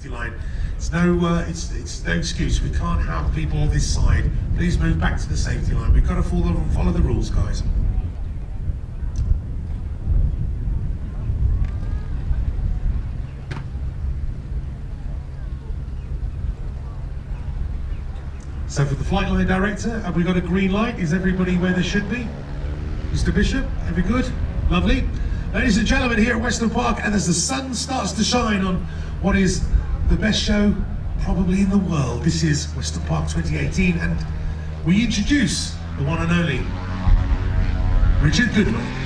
safety line. It's no, uh, it's it's no excuse. We can't have people on this side. Please move back to the safety line. We've got to follow follow the rules, guys. So for the flight line director, have we got a green light? Is everybody where they should be? Mr. Bishop, we good? Lovely. Ladies and gentlemen, here at Weston Park, and as the sun starts to shine on what is the best show probably in the world, this is Weston Park 2018, and we introduce the one and only Richard Goodwin.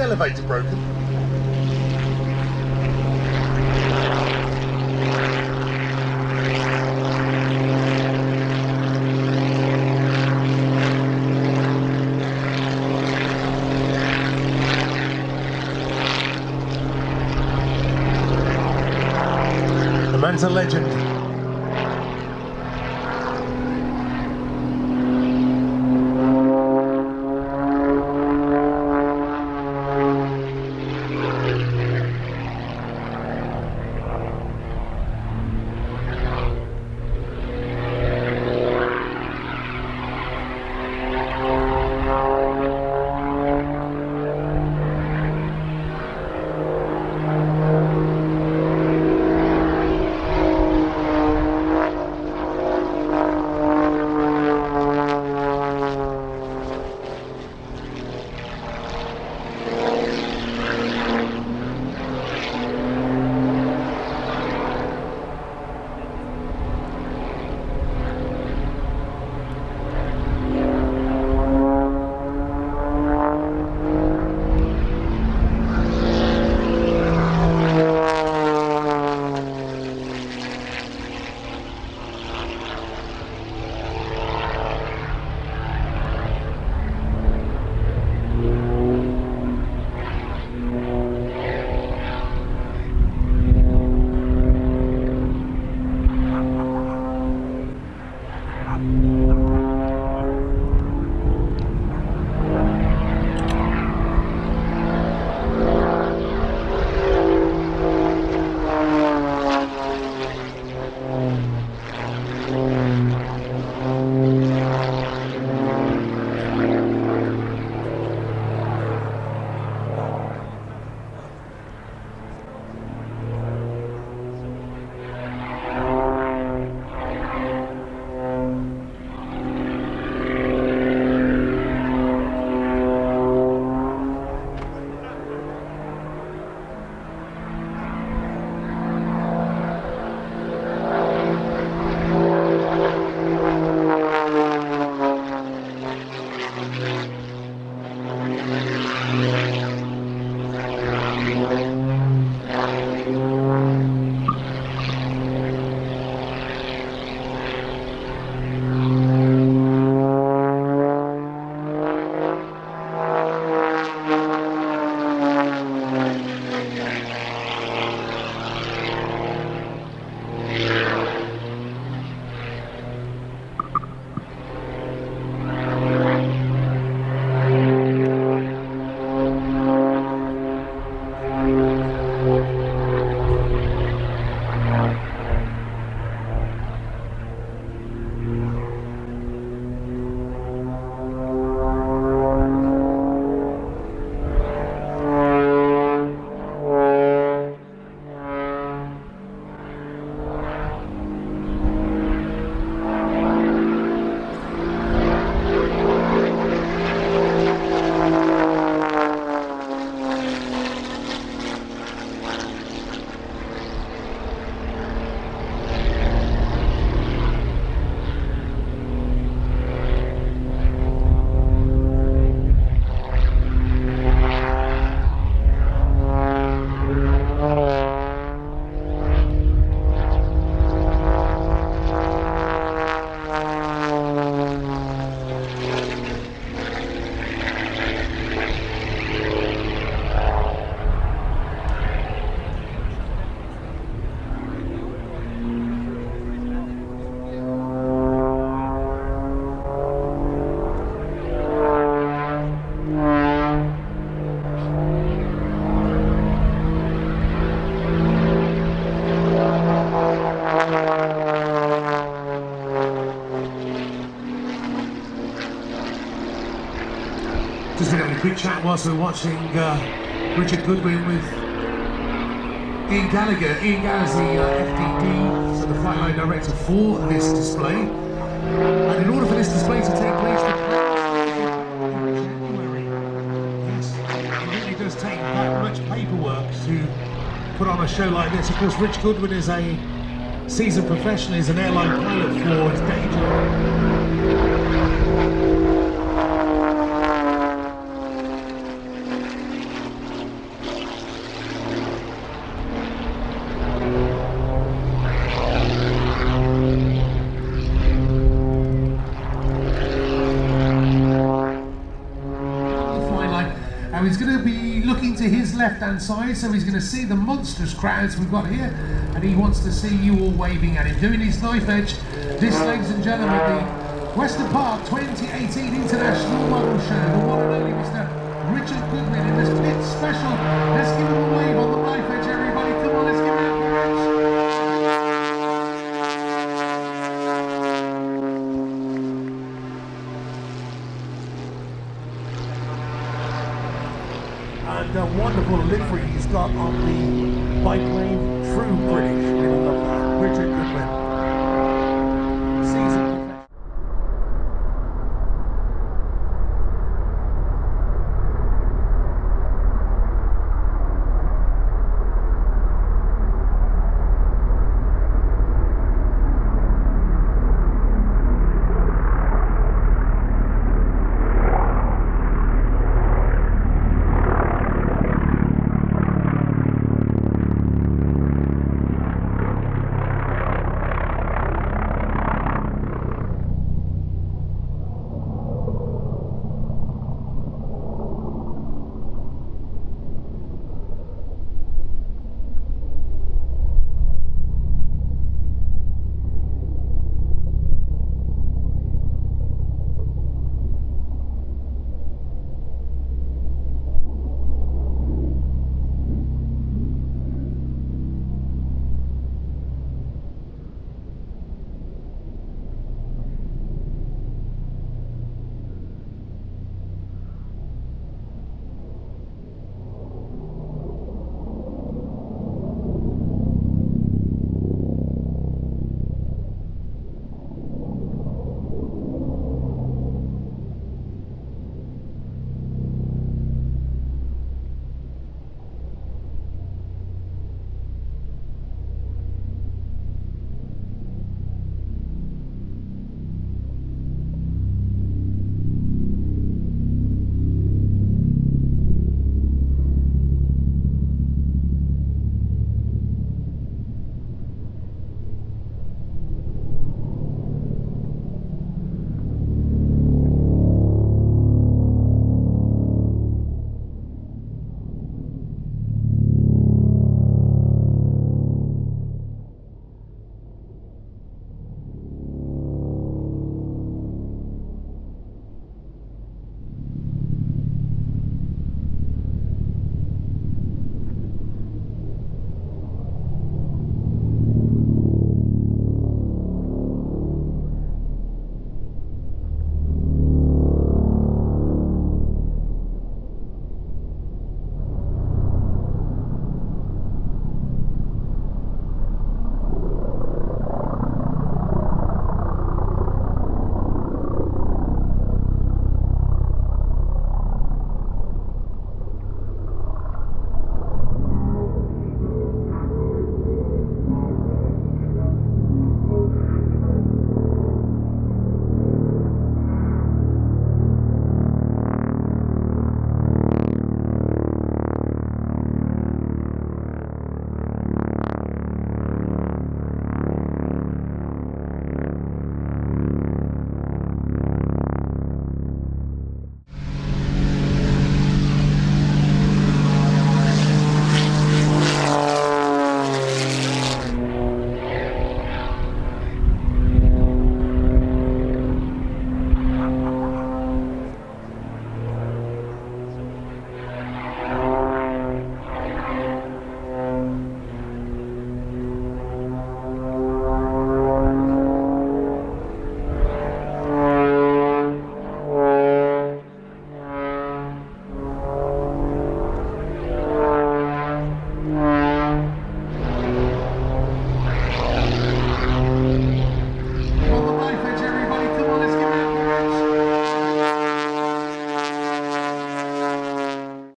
His elevator broken? The man's a legend. Just having a quick chat whilst we're watching uh, Richard Goodwin with Ian Gallagher. Ian Gallagher's the uh, FDD, so the flight line director for this display. And in order for this display to take place, take that much paperwork to put on a show like this. Of course, Rich Goodwin is a seasoned professional, he's an airline pilot for his day job. flying line. Now he's going to be his left-hand side, so he's going to see the monstrous crowds we've got here, and he wants to see you all waving at him, doing his knife edge. This, ladies and gentlemen, the Weston Park 2018 International Model Show, the one and only Mr. Richard Goodwin in this Pitts Special. Let's give him a wave on the knife edge, everybody. Come on, let's give it up for Rich. And a wonderful livery he's got on the bike biplane. True British. I love that. Richard